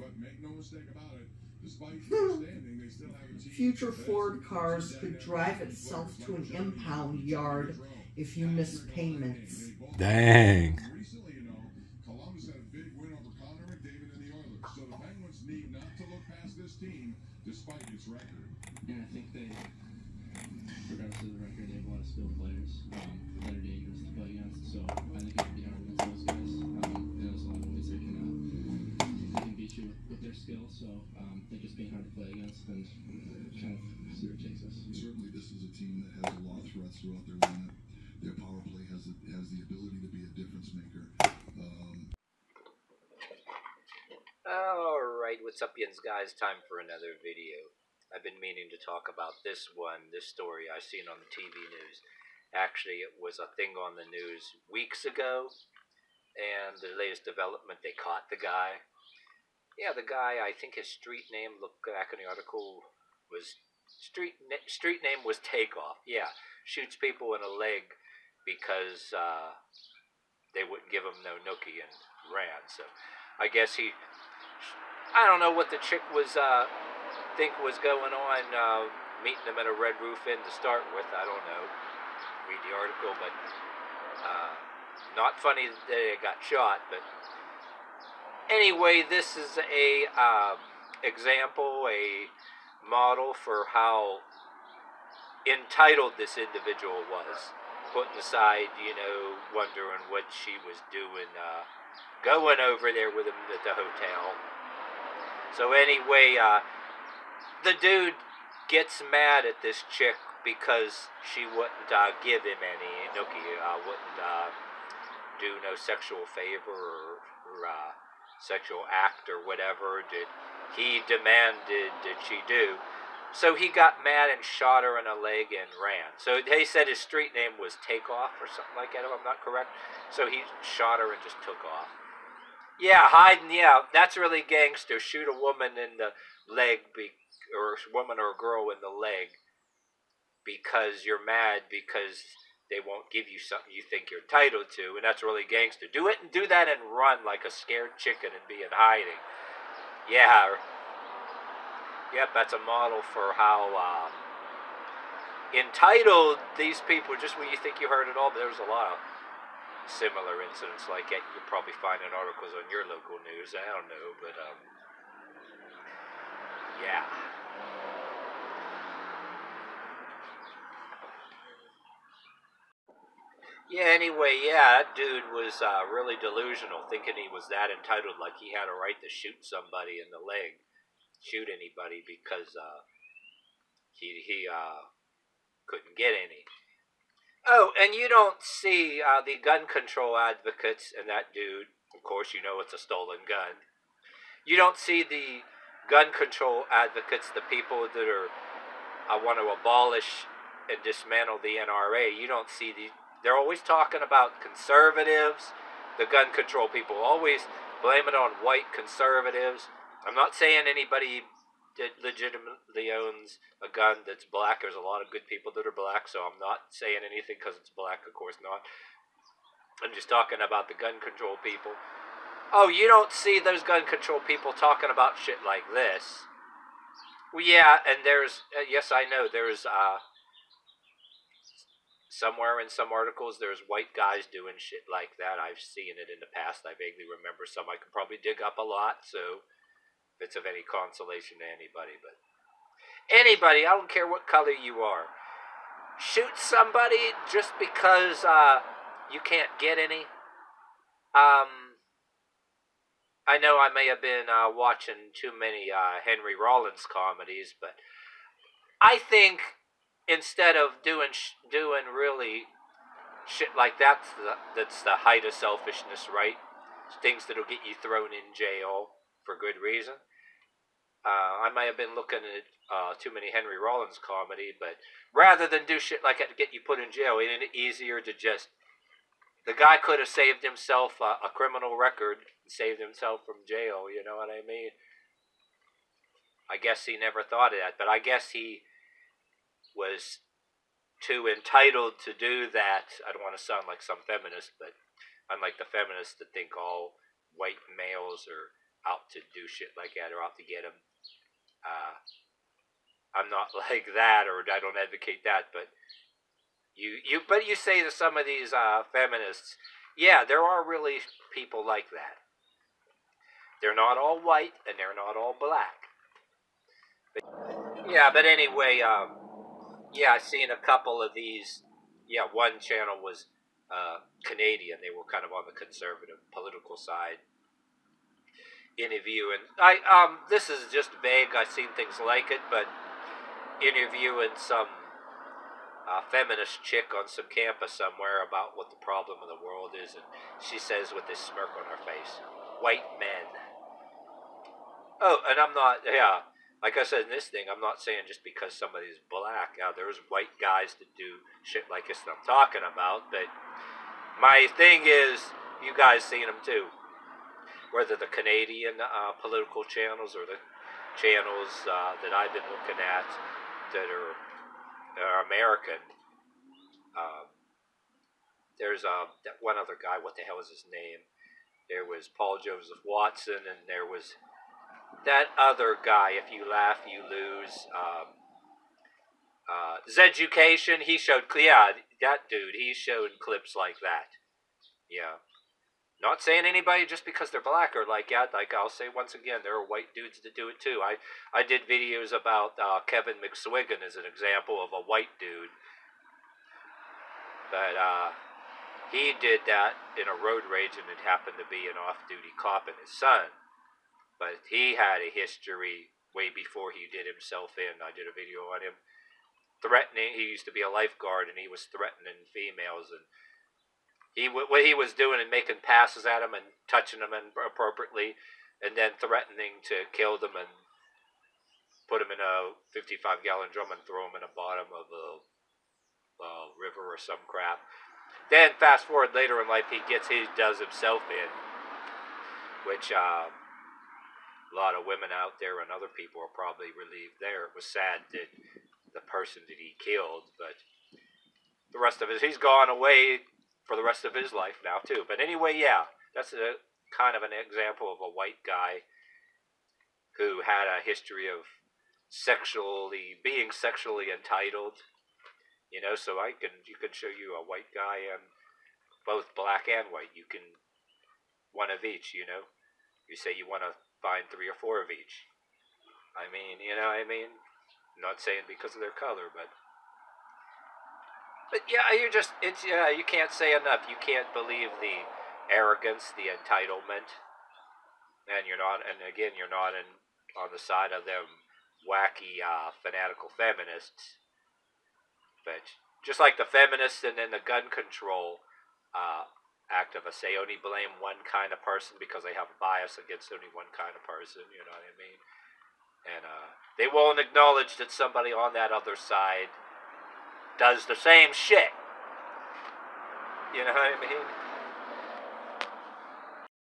But make no mistake about it, despite their standing, they still have a team Future Ford cars could drive itself to an impound yard if you miss payments. Gibbs, they both- Dang. Recently, you know, Columbus had a big win over Connor McDavid and the Oilers, so the Penguins need not to look past this team despite its record. Yeah, I think they, regardless of the record, they have a lot of skilled players um, that are dangerous to play against. So I think they can beat you with, with their skill. So um, they're just being hard to play against and kind of see where it takes us. Certainly, this is a team that has a lot of threats throughout their lineup. Their power play has the, has the ability to be a difference maker. Um, Alright, what's up, yins guys? Time for another video. I've been meaning to talk about this one, this story I seen on the TV news. Actually, it was a thing on the news weeks ago, and the latest development, they caught the guy. Yeah, the guy, I think his street name, look back in the article, was street na- street name was Takeoff. Yeah, shoots people in the leg because uh, they wouldn't give him no nookie and ran. So I guess he I don't know what the chick was uh think was going on uh meeting them at a red roof inn to start with. I don't know. Read the article, but uh not funny that they got shot, but anyway, this is a uh, example, a model for how entitled this individual was. Putting aside, you know, wondering what she was doing, uh, going over there with him at the hotel. So anyway, uh, the dude gets mad at this chick because she wouldn't uh, give him any nookie, uh, wouldn't uh, do no sexual favor or, or uh, sexual act or whatever that he demanded did she do. So he got mad and shot her in the leg and ran. So they said his street name was Takeoff or something like that, if I'm not correct. So he shot her and just took off. Yeah, hiding. Yeah, that's really gangster. Shoot a woman in the leg, be, or a woman or a girl in the leg, because you're mad because they won't give you something you think you're entitled to, and that's really gangster. Do it and do that and run like a scared chicken and be in hiding. Yeah. Yep, that's a model for how uh, entitled these people. Just when you think you heard it all, there's a lot of similar incidents like that. You'll probably find in articles on your local news. I don't know, but um, yeah. Yeah, anyway, yeah, that dude was uh, really delusional, thinking he was that entitled, like he had a right to shoot somebody in the leg, shoot anybody because uh, he he uh, couldn't get any. Oh, and you don't see uh, the gun control advocates and that dude. Of course, you know it's a stolen gun. You don't see the gun control advocates, the people that are uh, want to abolish and dismantle the NRA. You don't see the. They're always talking about conservatives, the gun control people. Always blame it on white conservatives. I'm not saying anybody legitimately owns a gun that's black. There's a lot of good people that are black, so I'm not saying anything because it's black. Of course not. I'm just talking about the gun control people. Oh, you don't see those gun control people talking about shit like this. Well, yeah, and there's uh, yes, I know there's uh somewhere in some articles there's white guys doing shit like that. I've seen it in the past. I vaguely remember some. I could probably dig up a lot, so if it's of any consolation to anybody, but anybody, I don't care what color you are, shoot somebody just because uh, you can't get any. Um, I know I may have been uh, watching too many uh, Henry Rollins comedies, but I think instead of doing doing really shit like that's the, that's the height of selfishness, right? Things that'll get you thrown in jail for good reason. Uh, I may have been looking at uh, too many Henry Rollins comedy, but rather than do shit like that to get you put in jail, isn't it easier to just the guy could have saved himself a, a criminal record, saved himself from jail. You know what I mean? I guess he never thought of that, but I guess he was too entitled to do that. I don't want to sound like some feminist, but unlike the feminists that think all white males are out to do shit like that or out to get them, Uh, I'm not like that, or I don't advocate that, but you you but you say to some of these uh, feminists, yeah, there are really people like that. They're not all white and they're not all black. But, yeah, but anyway, um, yeah, I've seen a couple of these. Yeah, one channel was uh, Canadian. They were kind of on the conservative political side interview, and I um this is just vague. I've seen things like it, but interviewing some uh, feminist chick on some campus somewhere about what the problem of the world is, and she says with this smirk on her face, "White men." Oh, and I'm not. Yeah, like I said in this thing, I'm not saying just because somebody's black. Yeah, there's white guys that do shit like this that I'm talking about, but my thing is, you guys seen them too. Whether the Canadian uh, political channels or the channels uh, that I've been looking at that are, are American. Um, there's uh, one other guy. What the hell is his name? There was Paul Joseph Watson, and there was that other guy. If you laugh, you lose. Um, uh, Zeducation. He showed, yeah, that dude. He showed clips like that. Yeah. Not saying anybody just because they're black or like that. Like I'll say once again, there are white dudes that do it too. I I did videos about uh, Kevin McSwiggan as an example of a white dude, but uh, he did that in a road rage, and it happened to be an off-duty cop and his son. But he had a history way before he did himself in. I did a video on him threatening. He used to be a lifeguard, and he was threatening females and he what he was doing and making passes at them and touching them inappropriately, and then threatening to kill them and put them in a 55 gallon drum and throw them in the bottom of a, a river or some crap. Then fast forward later in life, he gets he does himself in, which uh, a lot of women out there and other people are probably relieved there. It was sad that the person that he killed, but the rest of it, he's gone away for the rest of his life now too. But anyway, yeah, that's a kind of an example of a white guy who had a history of sexually being sexually entitled. You know, so I can you can show you a white guy and both black and white. You can one of each. You know, you say you want to find three or four of each. I mean, you know, I mean, not saying because of their color, but but yeah, you're just it's yeah. You can't say enough. You can't believe the arrogance, the entitlement, and you're not. And again, you're not in on the side of them wacky, uh, fanatical feminists. But just like the feminists and then the gun control uh, activists, they only blame one kind of person because they have a bias against only one kind of person. You know what I mean? And uh, they won't acknowledge that somebody on that other side does the same shit. You know what I mean?